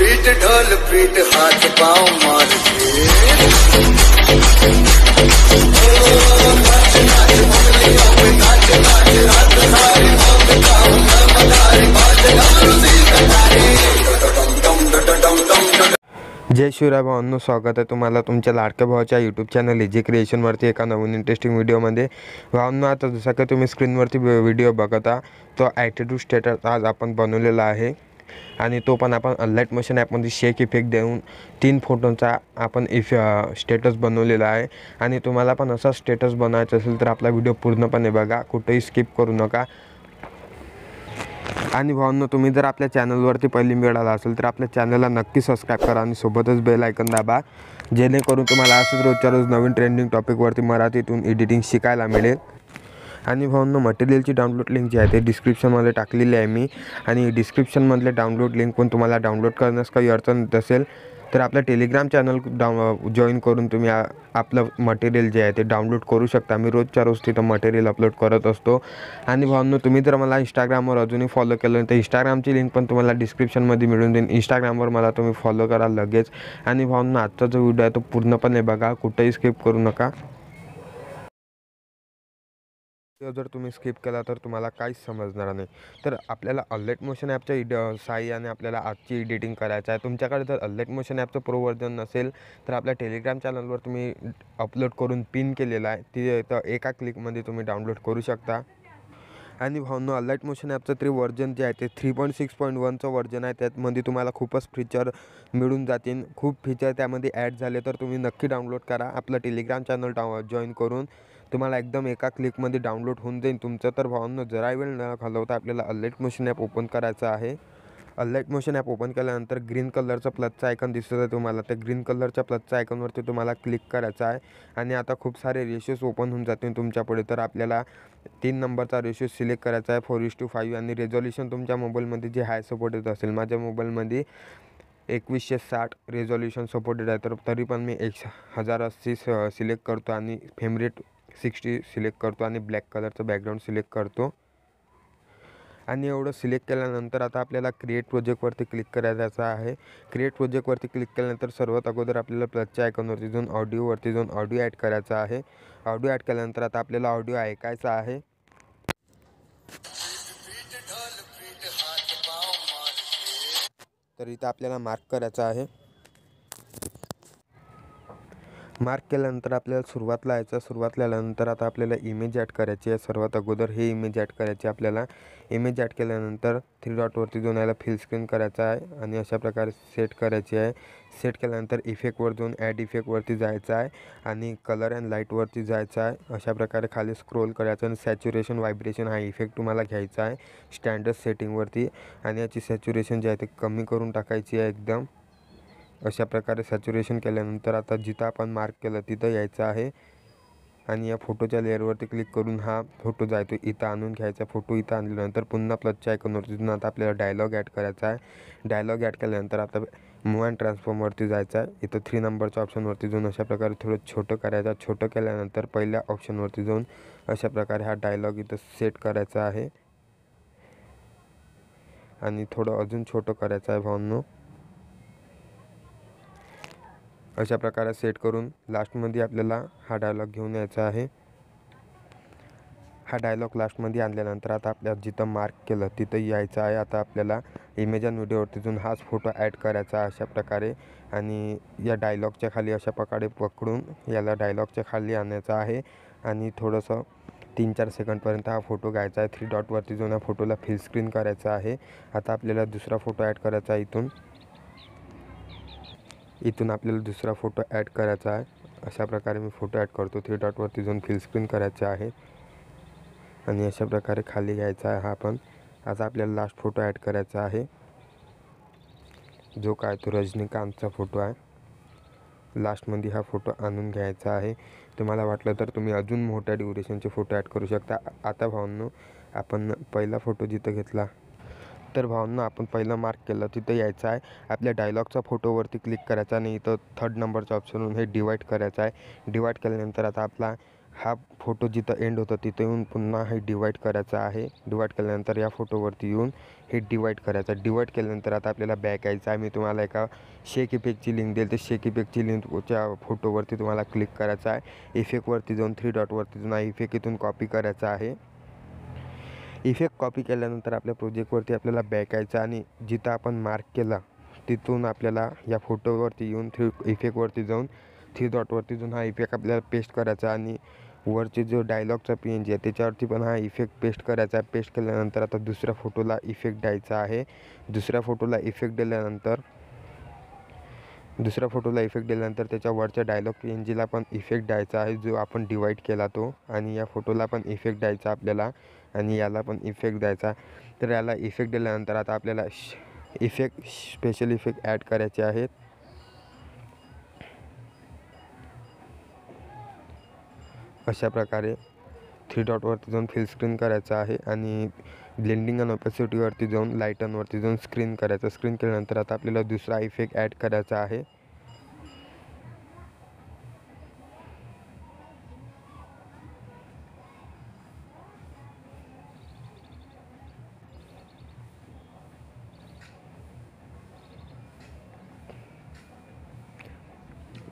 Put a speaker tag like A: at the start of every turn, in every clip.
A: पीठ ढोल पीठ हाथ पाव मार
B: जय शिवराय भावांनो स्वागत आहे तुम्हाला तुमच्या लाडक्या भावाच्या यूट्यूब चॅनल इजी क्रिएशनवरती एका नवीन इंटरेस्टिंग व्हिडिओमध्ये भावांनो आता जसं काही तुम्ही स्क्रीनवरती व्हिडिओ बघता तो ॲटिट्यूड स्टेटस आज आपण बनवलेला आहे. आणि तो पण आपण अनलाईट मशीन ॲपमध्ये शेक इफेक्ट देऊन तीन फोटोंचा आपण इफ स्टेटस बनवलेला आहे. आणि तुम्हाला पण असा स्टेटस बनवायचा असेल तर आपला व्हिडिओ पूर्णपणे बघा. कुठेही स्किप करू नका. आणि भावनं तुम्ही जर आपल्या चॅनलवरती पहिली मिळाला असेल तर आपल्या चॅनलला नक्की सबस्क्राईब करा आणि सोबतच बेल ऐकन दाबा. जेणेकरून तुम्हाला असंच रोजच्या रोज नवीन ट्रेंडिंग टॉपिकवरती मराठीतून एडिटिंग शिकायला मिळेल. आणि भाऊनं मटेरियलची डाउनलोड लिंक जी आहे ते डिस्क्रिप्शनमध्ये टाकलेली आहे मी. आणि डिस्क्रिप्शनमधले डाउनलोड लिंक पण तुम्हाला डाउनलोड करण्यास काही अडचण नसेल तर आपलं टेलिग्राम चॅनल डाउ जॉईन करून तुम्ही आपलं मटेरियल जे आहे ते डाउनलोड करू शकता. मी रोजच्या रोज तिथं मटेरियल अपलोड करत असतो. आणि भाऊनं तुम्ही जर मला इंस्टाग्रामवर अजूनही फॉलो केलं तर इंस्टाग्रामची लिंक पण तुम्हाला डिस्क्रिप्शनमध्ये मिळून देईन इंस्टाग्रामवर मला तुम्ही फॉलो करा लगेच. आणि भाऊनं आत्ताचा जो व्हिडिओ आहे तो पूर्णपणे बघा कुठंही स्किप करू नका. व्हिडिओ जर तुम्ही स्किप केला तर तुम्हाला काहीच समजणार नाही. तर आपल्याला अल्लेट मोशन ॲपच्या इड साह्याने आपल्याला आजची एडिटिंग करायचं आहे. तुमच्याकडे जर अल्लेट मोशन ॲपचं प्रो वर्जन नसेल तर आपल्या टेलिग्राम चॅनलवर तुम्ही अपलोड करून पिन केलेला आहे. ती तर एका क्लिकमध्ये तुम्ही डाउनलोड करू शकता. आणि भावनो अलाईट मोशन ॲपचं ते वर्जन जे आहे ते थ्री पॉईंट सिक्स पॉईंट वनचं वर्जन आहे. त्यामध्ये तुम्हाला खूपच फीचर मिळून जातील. खूप फीचर त्यामध्ये ॲड झाले तर तुम्ही नक्की डाउनलोड करा. आपलं टेलिग्राम चॅनल डाउ जॉईन करून. तुम्हाला एकदम एका क्लिकमध्ये डाउनलोड होऊन जाईल. तुमचं तर भावांना जरा वेळ न घालवता आपल्याला अल्लेट मोशन ॲप ओपन करायचं आहे. अल्लाईट मोशन ॲप ओपन केल्यानंतर ग्रीन कलरचं प्लसचं आयकन दिसत आहे तुम्हाला. त्या ग्रीन कलरच्या प्लसच्या आयकनवरती तुम्हाला क्लिक करायचं आहे. आणि आता खूप सारे रेशोज ओपन होऊन जातील तुमच्यापुढे तर आपल्याला तीन नंबरचा रेशो सिलेक्ट करायचा आहे. फोर इस टू फाईव्ह आणि रेझॉल्युशन तुमच्या मोबाईलमध्ये जे हाय सपोर्टेड असेल. माझ्या मोबाईलमध्ये एकवीसशे साठ रेझॉल्युशन सपोर्टेड आहे. तर तरी पण मी एक हजार अस्सी सिलेक्ट करतो आणि फेमरेट सिक्स्टी सिलेक्ट करतो आणि ब्लॅक कलरचं बॅकग्राऊंड सिलेक्ट करतो. आणि एवढं सिलेक्ट केल्यानंतर आता आपल्याला क्रिएट प्रोजेक्टवरती क्लिक करायचं आहे. क्रिएट प्रोजेक्टवरती क्लिक केल्यानंतर सर्वात अगोदर आपल्याला प्लसच्या आयकॉनवरती जाऊन ऑडिओवरती जाऊन ऑडिओ ॲड करायचा आहे. ऑडिओ ॲड केल्यानंतर आता आपल्याला ऑडिओ ऐकायचा आहे. तर इथं आपल्याला मार्क करायचा आहे. मार्क केल्यानंतर आपल्याला सुरुवातला यायचं सुरुवात लावल्यानंतर आता आपल्याला इमेज ॲड करायची आहे. सर्वात अगोदर हे इमेज ॲड करायची आपल्याला. इमेज ॲड केल्यानंतर थ्री डॉटवरती जाऊन याला फिल स्क्रीन करायचा आहे आणि अशा प्रकारे सेट करायची आहे. सेट केल्यानंतर इफेक्टवर जाऊन ॲड इफेक्टवरती जायचं आहे आणि कलर अँड लाईटवरती जायचं आहे. अशा प्रकारे खाली स्क्रोल करायचं आणि सॅच्युरेशन व्हायब्रेशन हा इफेक्ट तुम्हाला घ्यायचा आहे. स्टँडर्ड सेटिंगवरती आणि याची सॅच्युरेशन जी आहे ते कमी करून टाकायची आहे एकदम. अशा प्रकारे सॅच्युरेशन केल्यानंतर आता जिथं आपण मार्क केलं तिथं यायचं आहे. आणि या फोटोच्या लेअरवरती क्लिक करून हा फोटो जायतो इथं आणून घ्यायचा. फोटो इथं आणल्यानंतर पुन्हा प्लसच्या ऐकूनवर तिथून आता आपल्याला डायलॉग ॲड करायचा आहे. डायलॉग ॲड केल्यानंतर आता मूव अँड ट्रान्सफॉर्मवरती जायचं आहे. इथं थ्री नंबरच्या ऑप्शनवरती जाऊन अशा प्रकारे थोडं छोटं करायचं छोटं केल्यानंतर पहिल्या ऑप्शनवरती जाऊन अशा प्रकारे हा डायलॉग इथं सेट करायचा आहे. आणि थोडं अजून छोटं करायचं आहे भावनो. अशा प्रकारे सेट करून लास्टमध्ये आपल्याला हा डायलॉग घेऊन यायचा आहे. हा डायलॉग लास्टमध्ये आणल्यानंतर आता आपल्या जिथं मार्क केलं तिथं यायचं आहे. आता आपल्याला इमेज आणि व्हिडिओवरती हाच फोटो ॲड करायचा अशा प्रकारे. आणि या डायलॉगच्या खाली अशा प्रकारे पकडून याला डायलॉगच्या खाली आणायचा आहे. आणि थोडंसं तीन चार सेकंडपर्यंत हा फोटो घ्यायचा आहे. थ्री डॉटवरती जाऊन या फोटोला फिल स्क्रीन करायचा आहे. आता आपल्याला दुसरा फोटो ॲड करायचा आहे इथून. इथून आपल्याला दुसरा फोटो ॲड करायचा आहे. अशा प्रकारे मी फोटो ॲड करतो. थ्री डॉटवरती जाऊन फिलस्क्रीन करायचे आहे. आणि अशा प्रकारे खाली घ्यायचा आहे हा पण. आता आपल्याला लास्ट फोटो ॲड करायचा आहे. जो काय तो रजनीकांतचा फोटो आहे. लास्टमध्ये हा फोटो आणून घ्यायचा आहे. तुम्हाला वाटलं तर तुम्ही अजून मोठ्या ड्युरेशनचे फोटो ॲड करू शकता. आता भावांनो आपण पहिला फोटो जिथं घेतला इतर भावांना आपण पहिलं मार्क केलं तिथं यायचं आहे. आपल्या डायलॉगचा फोटोवरती क्लिक करायचा आणि इथं थर्ड नंबरचा ऑप्शनवरून हे डिवाईड करायचं आहे. डिवाईड केल्यानंतर आता आपला हा फोटो जिथं एंड होतं तिथं येऊन पुन्हा हे डिवाईड करायचं आहे. डिवाईड केल्यानंतर या फोटोवरती येऊन हे डिवाईड करायचं आहे. डिवाईड केल्यानंतर आता आपल्याला बॅक यायचं आहे. मी तुम्हाला एका शेक इफेक्टची लिंक देईल. ते शेक इफेक्टची लिंकच्या फोटोवरती तुम्हाला क्लिक करायचं आहे. इफेक्टवरती जाऊन थ्री डॉटवरती जाऊन हा इफेक्ट इथून कॉपी करायचा आहे. इफेक्ट कॉपी केल्यानंतर आपल्या प्रोजेक्टवरती आपल्याला बॅकायचं आणि जिथं आपण मार्क केला तिथून आपल्याला या फोटोवरती येऊन थ्री इफेक्टवरती जाऊन थ्री डॉटवरती जाऊन हा इफेक्ट आपल्याला पेस्ट करायचा आणि वरचे जो डायलॉगचा पी एन जी आहे त्याच्यावरती पण हा इफेक्ट पेस्ट करायचा. आहे पेस्ट केल्यानंतर आता दुसऱ्या फोटोला इफेक्ट द्यायचा आहे. दुसऱ्या फोटोला इफेक्ट दिल्यानंतर दुसऱ्या फोटोला इफेक्ट दिल्यानंतर त्याच्या वरच्या डायलॉग पी पण इफेक्ट द्यायचा आहे जो आपण डिवाईड केला तो. आणि या फोटोला पण इफेक्ट द्यायचा आपल्याला आणि याला पण इफेक्ट द्यायचा. तर याला इफेक्ट दिल्यानंतर आता आपल्याला इफेक्ट स्पेशल इफेक्ट ॲड करायचे आहेत. अशा प्रकारे थ्री डॉटवरती जाऊन फिल स्क्रीन करायचं आहे. आणि ब्लेंडिंग आणि ऑपॅसिटीवरती जाऊन लाईटनवरती जाऊन स्क्रीन करायचं. स्क्रीन केल्यानंतर आता आपल्याला दुसरा इफेक्ट ॲड करायचा आहे.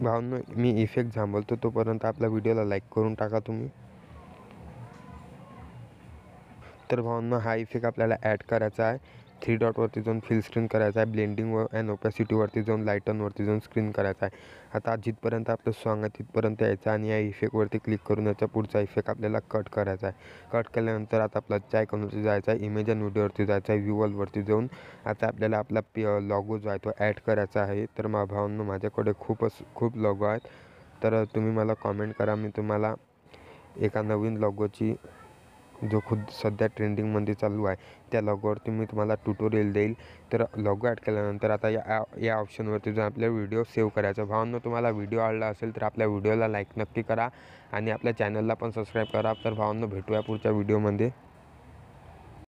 B: भावनो मी इफेक्ट थांबवतो तोपर्यंत आपल्या व्हिडिओला लाईक करून टाका तुम्ही. तर भावांना हा इफेक्ट आपल्याला ॲड करायचा आहे. थ्री डॉटवरती जाऊन फिल स्क्रीन करायचा आहे. ब्लेंडिंग व अँड ओपॅसिटीवरती जाऊन लायटनवरती जाऊन स्क्रीन करायचा आहे. आता जिथपर्यंत आपलं सॉंग आहे तिथपर्यंत यायचं आणि या इफेक्टवरती क्लिक करून याचा पुढचा इफेक्ट आपल्याला कट करायचा आहे. कट केल्यानंतर आता आपला चाय जायचा आहे. इमेज अँड व्हिडिओवरती जायचं आहे. व्ह्यूवलवरती जाऊन आता आपल्याला आपला पी लॉगो जो आहे तो ॲड करायचा आहे. तर मा भावांनो माझ्याकडे खूपच खूप लॉगो आहेत. तर तुम्ही मला कॉमेंट करा. मी तुम्हाला एका नवीन लॉगोची जो खुद सध्या ट्रेंडिंगमध्ये चालू आहे त्या लॉगोवरती मी तुम्हाला ट्युटोरियल देईल. तर लॉगो ॲड केल्यानंतर आता या या ऑप्शनवरती जाऊन आपल्या व्हिडिओ सेव्ह करायचा. भावांनो तुम्हाला व्हिडिओ आवडला असेल तर आपल्या व्हिडिओला लाईक नक्की करा आणि आपल्या चॅनलला पण सबस्क्राईब करा. तर भावांनो भेटूया पुढच्या व्हिडिओमध्ये